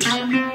Thank you.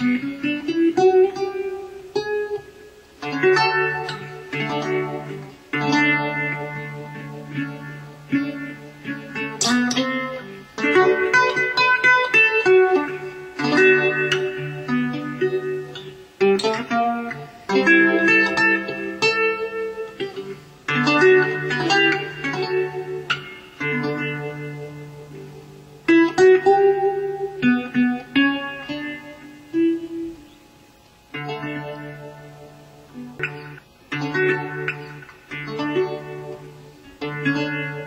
Mm-hmm. Música